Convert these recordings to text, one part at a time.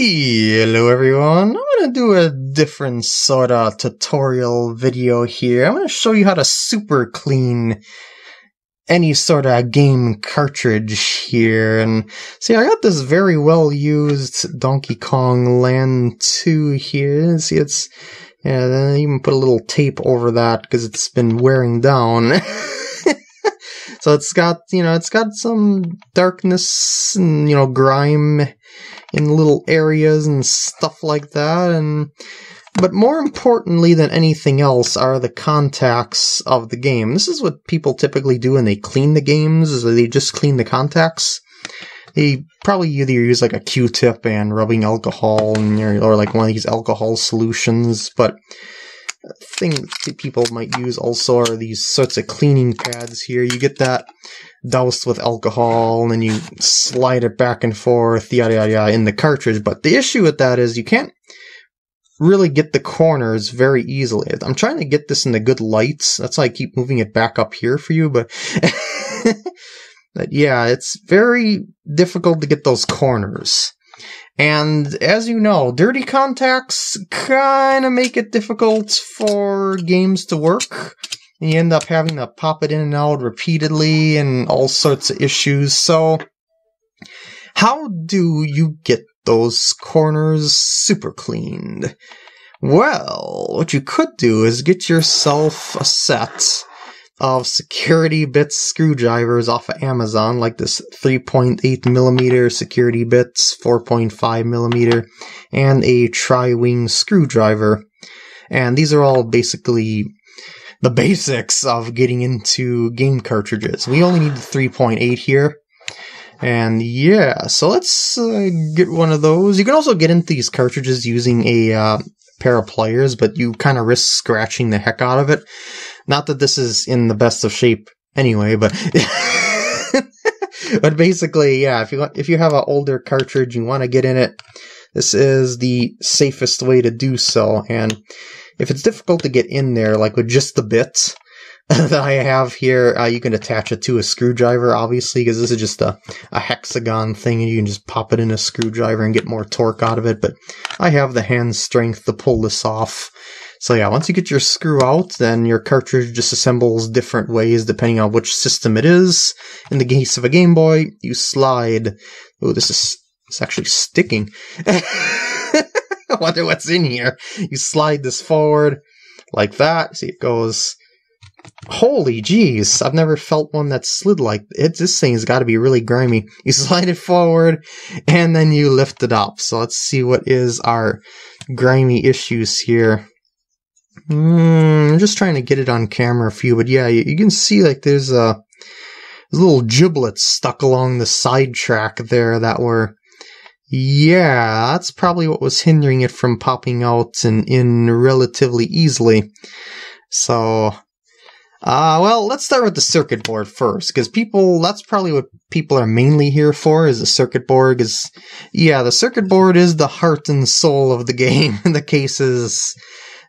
Hello everyone, I'm gonna do a different sort of tutorial video here. I'm gonna show you how to super clean any sort of game cartridge here. And see, I got this very well used Donkey Kong Land 2 here. See, it's, yeah, I even put a little tape over that because it's been wearing down. so it's got, you know, it's got some darkness and, you know, grime in little areas and stuff like that. And but more importantly than anything else are the contacts of the game. This is what people typically do when they clean the games, is they just clean the contacts. They probably either use like a Q-tip and rubbing alcohol and, or like one of these alcohol solutions, but things people might use also are these sorts of cleaning pads here. You get that doused with alcohol and then you slide it back and forth, yada yada yada, in the cartridge. But the issue with that is you can't really get the corners very easily. I'm trying to get this in the good lights. That's why I keep moving it back up here for you, but but yeah, it's very difficult to get those corners. And as you know, dirty contacts kind of make it difficult for games to work. You end up having to pop it in and out repeatedly and all sorts of issues. So, how do you get those corners super cleaned? Well, what you could do is get yourself a set of security bits screwdrivers off of Amazon, like this 3.8 millimeter security bits, 4.5 millimeter, and a tri-wing screwdriver. And these are all basically the basics of getting into game cartridges. We only need the 3.8 here. And yeah, so let's uh, get one of those. You can also get into these cartridges using a uh, pair of pliers, but you kind of risk scratching the heck out of it. Not that this is in the best of shape anyway, but but basically, yeah, if you want, if you have an older cartridge, you want to get in it. This is the safest way to do so, and if it's difficult to get in there, like with just the bits that I have here, uh, you can attach it to a screwdriver, obviously, because this is just a, a hexagon thing, and you can just pop it in a screwdriver and get more torque out of it. But I have the hand strength to pull this off. So yeah, once you get your screw out, then your cartridge disassembles different ways depending on which system it is. In the case of a Game Boy, you slide. Oh, this is it's actually sticking. I wonder what's in here. You slide this forward like that. See, it goes. Holy jeez, I've never felt one that slid like it. This thing's got to be really grimy. You slide it forward, and then you lift it up. So let's see what is our grimy issues here. Mm, I'm just trying to get it on camera for you, but yeah, you, you can see like there's a little giblets stuck along the side track there that were yeah, that's probably what was hindering it from popping out and in relatively easily. So, uh, well, let's start with the circuit board first, because people, that's probably what people are mainly here for, is the circuit board, because, yeah, the circuit board is the heart and soul of the game. In the case is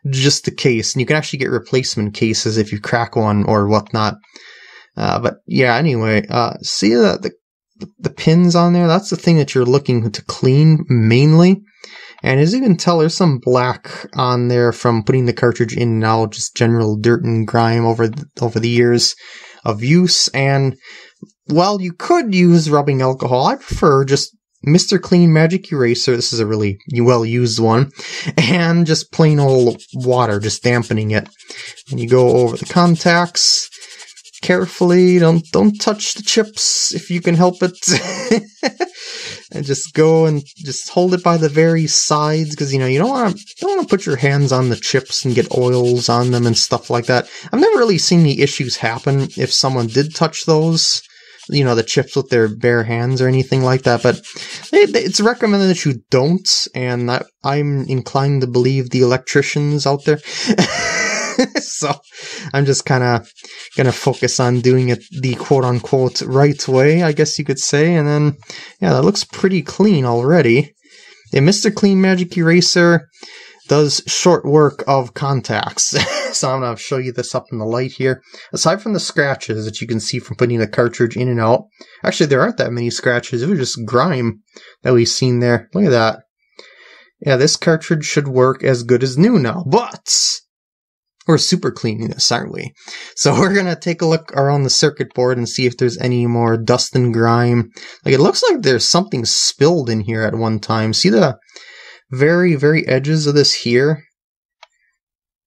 just the case, and you can actually get replacement cases if you crack one or whatnot. Uh, but yeah, anyway, uh, see that the the pins on there, that's the thing that you're looking to clean mainly. And as you can tell, there's some black on there from putting the cartridge in and out, just general dirt and grime over the, over the years of use. And while you could use rubbing alcohol, I prefer just Mr. Clean Magic Eraser. This is a really well used one. And just plain old water, just dampening it. And you go over the contacts carefully. Don't don't touch the chips if you can help it. and just go and just hold it by the very sides because you know you don't want to don't want to put your hands on the chips and get oils on them and stuff like that. I've never really seen the issues happen if someone did touch those. You know the chips with their bare hands or anything like that, but it's recommended that you don't, and I, I'm inclined to believe the electricians out there. so I'm just kind of going to focus on doing it the quote unquote right way, I guess you could say. And then, yeah, that looks pretty clean already. The Mr. Clean Magic Eraser does short work of contacts. so I'm going to show you this up in the light here. Aside from the scratches that you can see from putting the cartridge in and out, actually there aren't that many scratches. It was just grime that we've seen there. Look at that. yeah, this cartridge should work as good as new now, but we're super cleaning this, aren't we? So we're gonna take a look around the circuit board and see if there's any more dust and grime. Like it looks like there's something spilled in here at one time. See the very, very edges of this here?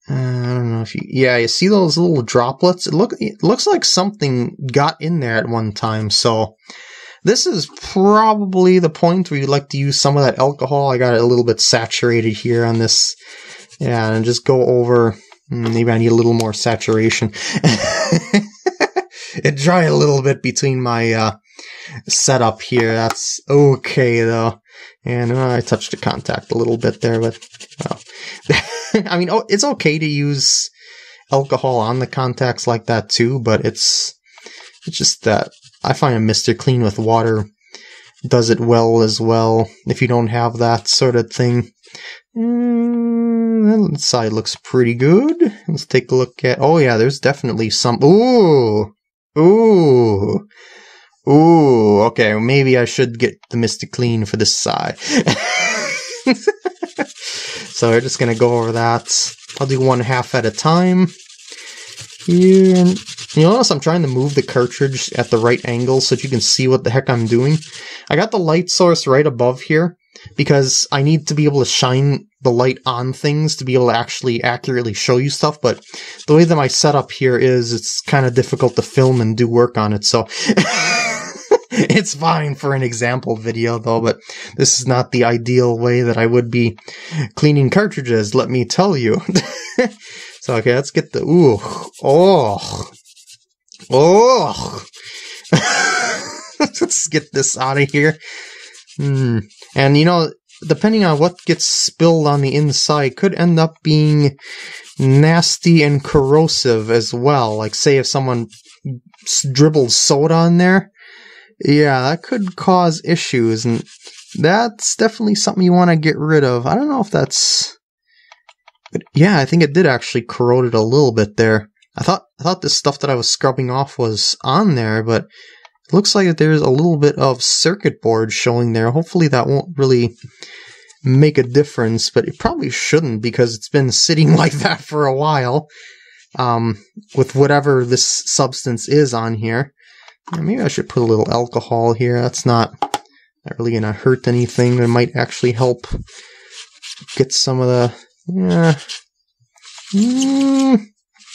Uh, I don't know if you, yeah, you see those little droplets? It look, it looks like something got in there at one time. So this is probably the point where you'd like to use some of that alcohol. I got it a little bit saturated here on this. Yeah, and just go over Mm, maybe I need a little more saturation. it dry a little bit between my uh, setup here. That's okay though. And uh, I touched the contact a little bit there, but well, I mean, oh, it's okay to use alcohol on the contacts like that too, but it's it's just that I find a Mister Clean with water does it well as well. If you don't have that sort of thing, Mm, that side looks pretty good. Let's take a look at. Oh yeah, there's definitely some. Ooh, ooh, ooh. Okay, maybe I should get the Mister Clean for this side. so we're just gonna go over that. I'll do one half at a time. Here, you notice I'm trying to move the cartridge at the right angle so that you can see what the heck I'm doing. I got the light source right above here because I need to be able to shine the light on things to be able to actually accurately show you stuff. But the way that my setup here is, it's kind of difficult to film and do work on it. So it's fine for an example video though, but this is not the ideal way that I would be cleaning cartridges, let me tell you. so okay, let's get the, ooh, oh, oh. let's get this out of here. Hmm. And you know, depending on what gets spilled on the inside, could end up being nasty and corrosive as well. Like, say, if someone dribbled soda on there, yeah, that could cause issues, and that's definitely something you want to get rid of. I don't know if that's, but yeah, I think it did actually corrode it a little bit there. I thought I thought this stuff that I was scrubbing off was on there, but it looks like there's a little bit of circuit board showing there. Hopefully that won't really make a difference, but it probably shouldn't because it's been sitting like that for a while um, with whatever this substance is on here. Maybe I should put a little alcohol here. That's not, not really going to hurt anything. It might actually help get some of the... Yeah. Mm,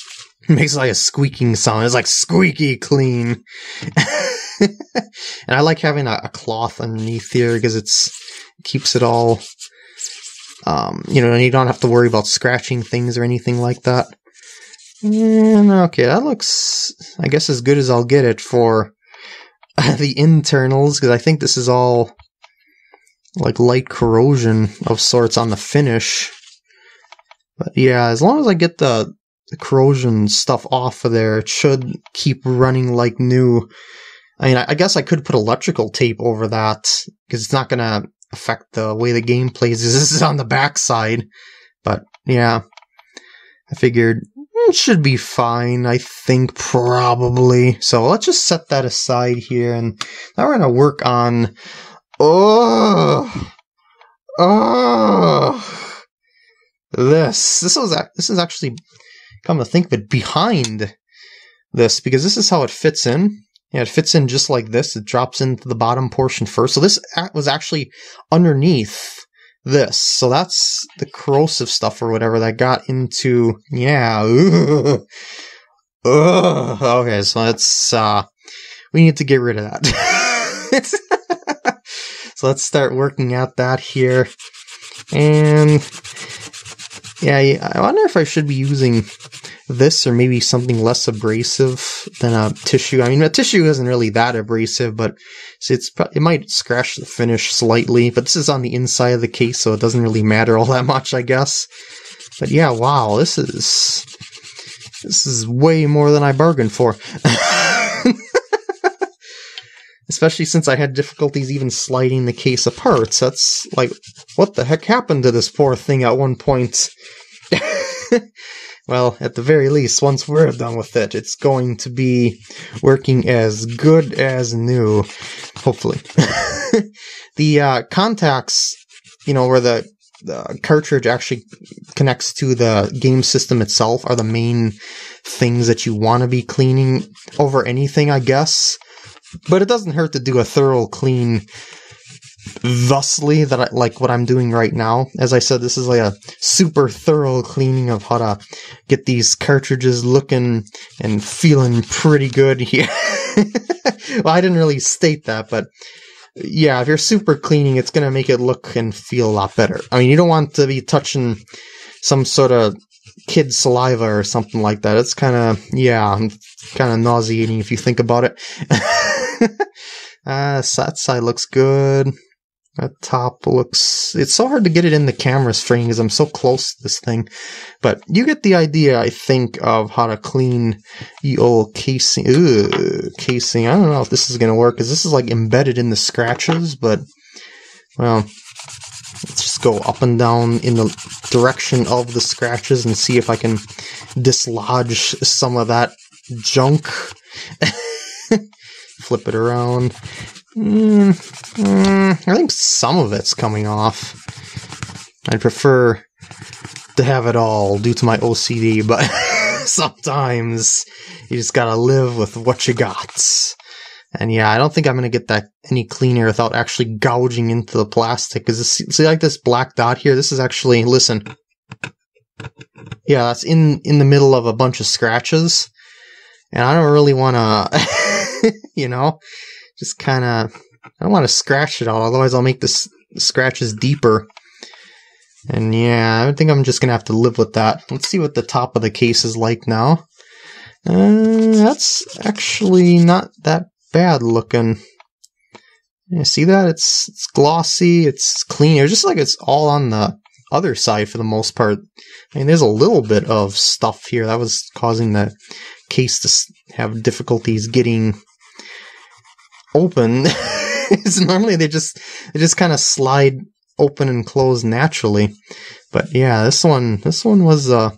makes like a squeaking sound. It's like squeaky clean. and I like having a, a cloth underneath here because it's it keeps it all, um, you know, and you don't have to worry about scratching things or anything like that. And okay, that looks, I guess, as good as I'll get it for the internals because I think this is all like light corrosion of sorts on the finish. But yeah, as long as I get the, the corrosion stuff off of there, it should keep running like new. I mean, I guess I could put electrical tape over that because it's not going to affect the way the game plays. This is on the backside, but yeah, I figured should be fine. I think probably. So let's just set that aside here, and now we're to work on. Oh, oh, this. This was this is actually come to think of it behind this because this is how it fits in. Yeah, it fits in just like this. It drops into the bottom portion first. So this was actually underneath this. So that's the corrosive stuff or whatever that got into, yeah. Ugh. Ugh. Okay, so let's, uh, we need to get rid of that. so let's start working out that here. And yeah, I wonder if I should be using this or maybe something less abrasive than a tissue. I mean, a tissue isn't really that abrasive, but it's it might scratch the finish slightly. But this is on the inside of the case, so it doesn't really matter all that much, I guess. But yeah, wow, this is this is way more than I bargained for. Especially since I had difficulties even sliding the case apart. So that's like, what the heck happened to this poor thing at one point? well, at the very least, once we're done with it, it's going to be working as good as new, hopefully. the uh, contacts, you know, where the the cartridge actually connects to the game system itself are the main things that you want to be cleaning over anything, I guess. But it doesn't hurt to do a thorough clean thusly that I, like what I'm doing right now. As I said, this is like a super thorough cleaning of how to get these cartridges looking and feeling pretty good here. well, I didn't really state that, but yeah, if you're super cleaning, it's to make it look and feel a lot better. I mean, you don't want to be touching some sort of kid saliva or something like that. It's kind of, yeah, kind of nauseating if you think about it. uh, that side looks good. That top looks. It's so hard to get it in the camera's frame because I'm so close to this thing. But you get the idea, I think, of how to clean the old casing. Ugh, casing. I don't know if this is going to work because this is like embedded in the scratches, but well, let's just go up and down in the direction of the scratches and see if I can dislodge some of that junk. Flip it around. Mm, mm, I think some of it's coming off. I'd prefer to have it all due to my OCD, but sometimes you just gotta live with what you got. And yeah, I don't think I'm gonna get that any cleaner without actually gouging into the plastic. Cause see, like this black dot here. This is actually listen. Yeah, that's in in the middle of a bunch of scratches, and I don't really want to, you know, just kind of, I don't want to scratch it all, otherwise I'll make the scratches deeper. And yeah, I think I'm just going to have to live with that. Let's see what the top of the case is like now. Uh, that's actually not that bad looking. You see that? It's it's glossy, it's clean. It's just like it's all on the other side for the most part. I mean, there's a little bit of stuff here that was causing the case to have difficulties getting open. normally they just they just kind of slide open and close naturally. But yeah, this one this one was uh,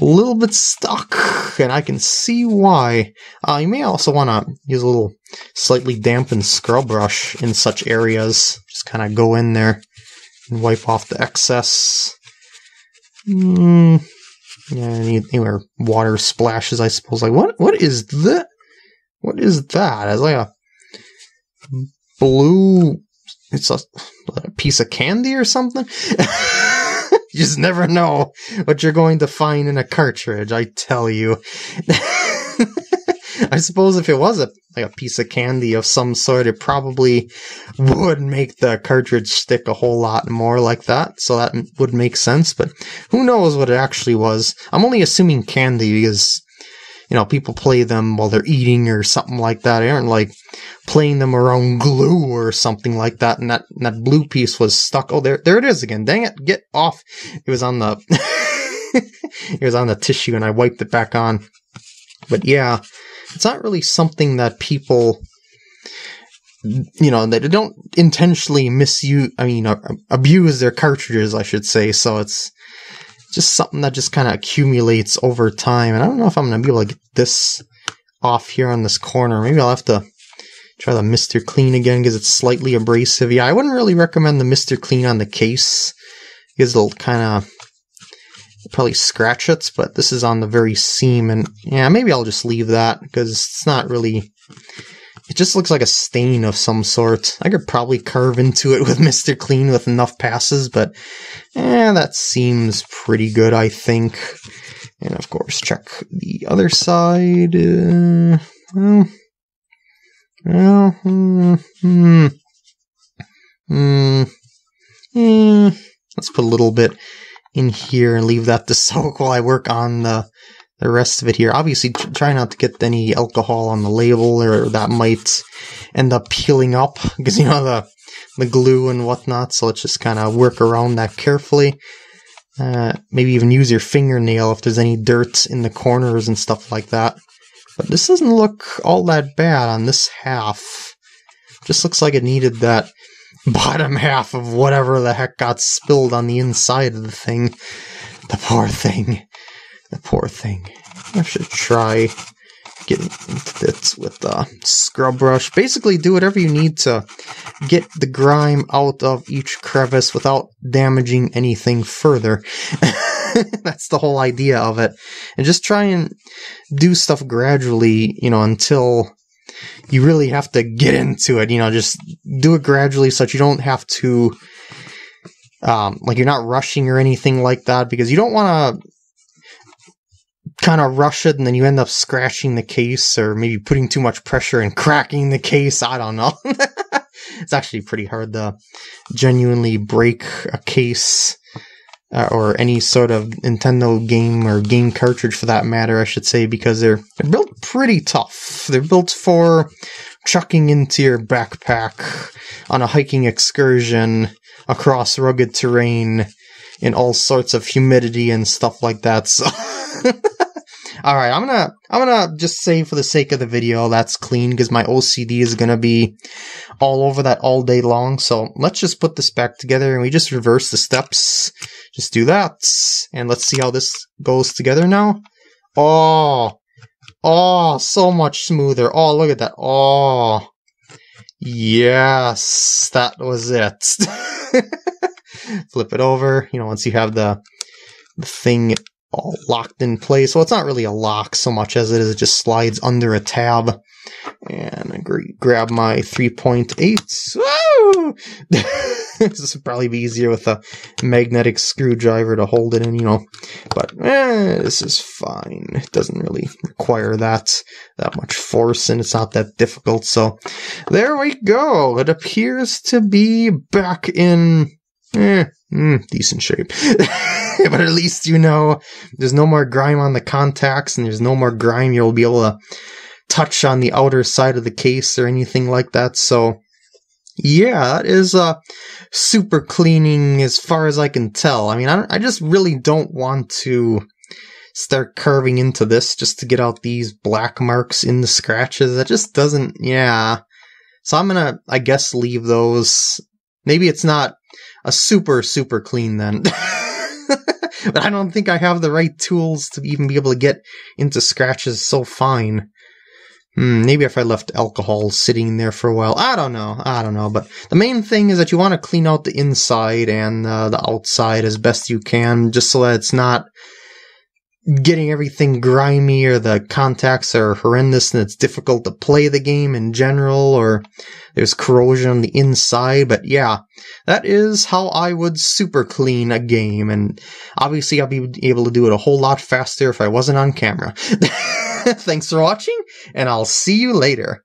a little bit stuck, and I can see why. Uh, you may also want to use a little slightly dampened scrub brush in such areas. Just kind of go in there and wipe off the excess. Mm, yeah, anywhere water splashes, I suppose. Like what? What is that? What is that? It's like a blue. It's a, a piece of candy or something. you just never know what you're going to find in a cartridge. I tell you. I suppose if it was a like a piece of candy of some sort, it probably would make the cartridge stick a whole lot more like that. So that would make sense. But who knows what it actually was? I'm only assuming candy because you know, people play them while they're eating or something like that. They aren't like playing them around glue or something like that. And that, and that blue piece was stuck. Oh, there, there it is again. Dang it. Get off. It was on the, it was on the tissue and I wiped it back on. But yeah, it's not really something that people, you know, they don't intentionally misuse, I mean, uh, abuse their cartridges, I should say. So it's, just something that just kind of accumulates over time. And I don't know if I'm going to be able to get this off here on this corner. Maybe I'll have to try the Mr. Clean again because it's slightly abrasive. Yeah, I wouldn't really recommend the Mr. Clean on the case because it'll kind of probably scratch it, but this is on the very seam. And yeah, maybe I'll just leave that because it's not really it just looks like a stain of some sort. I could probably carve into it with Mr. Clean with enough passes, but eh, that seems pretty good, I think. And of course, check the other side. Uh, well, well, hmm, hmm, hmm, hmm. Let's put a little bit in here and leave that to soak while I work on the the rest of it here. Obviously, try not to get any alcohol on the label, or that might end up peeling up because you know the the glue and whatnot. So let's just kind of work around that carefully. Uh, maybe even use your fingernail if there's any dirt in the corners and stuff like that. But this doesn't look all that bad on this half. Just looks like it needed that bottom half of whatever the heck got spilled on the inside of the thing. The poor thing. The poor thing. I should try getting into this with the scrub brush. Basically, do whatever you need to get the grime out of each crevice without damaging anything further. That's the whole idea of it. And just try and do stuff gradually, you know, until you really have to get into it. You know, just do it gradually so that you don't have to, um, like you're not rushing or anything like that because you don't want to kind of rush it and then you end up scratching the case or maybe putting too much pressure and cracking the case. I don't know. it's actually pretty hard to genuinely break a case uh, or any sort of Nintendo game or game cartridge for that matter, I should say, because they're, they're built pretty tough. They're built for chucking into your backpack on a hiking excursion across rugged terrain in all sorts of humidity and stuff like that. So All right, I'm gonna I'm gonna just say for the sake of the video that's clean because my OCD is gonna be all over that all day long. So let's just put this back together and we just reverse the steps. Just do that, and let's see how this goes together now. Oh, oh, so much smoother. Oh, look at that. Oh, yes, that was it. Flip it over. You know, once you have the the thing all locked in place. Well, it's not really a lock so much as it is it just slides under a tab. And I grab my 3.8. Woo! this would probably be easier with a magnetic screwdriver to hold it in, you know. But eh, this is fine. It doesn't really require that that much force, and it's not that difficult. So there we go. It appears to be back in eh, mm, decent shape. but at least you know there's no more grime on the contacts and there's no more grime you'll be able to touch on the outer side of the case or anything like that. So yeah, that is uh, super cleaning as far as I can tell. I mean, I, I just really don't want to start carving into this just to get out these black marks in the scratches. That just doesn't, yeah. So I'm gonna, I guess, leave those. Maybe it's not a super, super clean then. but I don't think I have the right tools to even be able to get into scratches so fine. Hmm, maybe if I left alcohol sitting there for a while. I don't know. I don't know. But the main thing is that you want to clean out the inside and uh, the outside as best you can, just so that it's not getting everything grimy or the contacts are horrendous and it's difficult to play the game in general or there's corrosion on the inside. But yeah, that is how I would super clean a game. And obviously I'll be able to do it a whole lot faster if I wasn't on camera. Thanks for watching and I'll see you later.